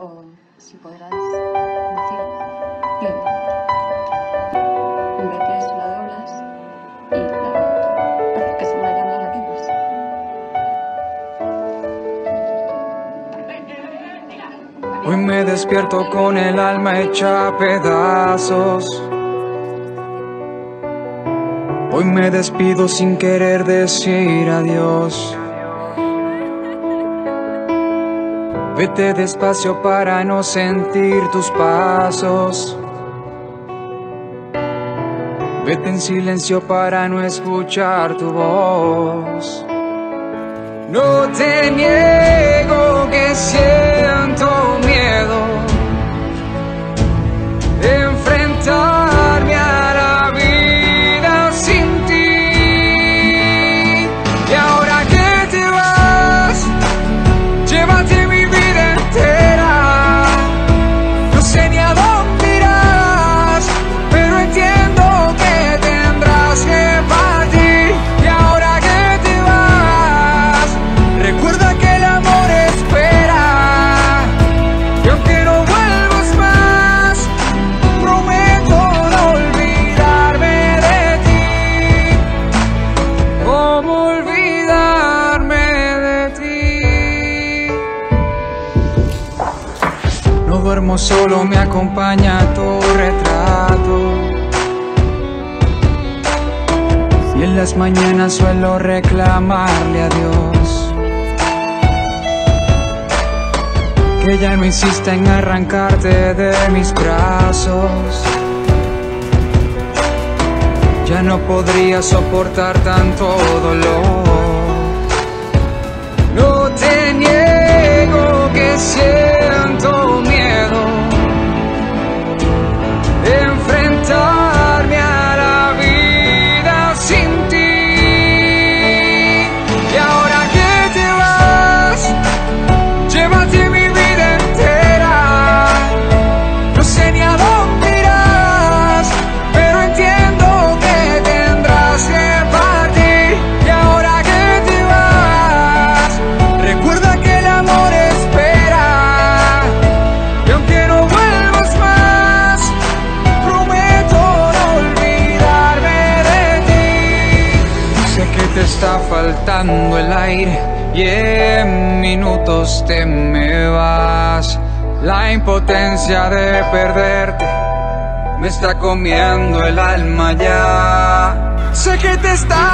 o si podrás decir pleno. En la doblas y la que son llama latinos. Hoy me despierto con el alma hecha a pedazos. Hoy me despido sin querer decir adiós. Vete despacio para no sentir tus pasos. Vete en silencio para no escuchar tu voz. No te niego duermo solo, me acompaña tu retrato. Y en las mañanas suelo reclamarle a Dios que ya no insista en arrancarte de mis brazos. Ya no podría soportar tanto dolor. No te te está faltando el aire y en minutos te me vas. La impotencia de perderte me está comiendo el alma ya. Sé que te está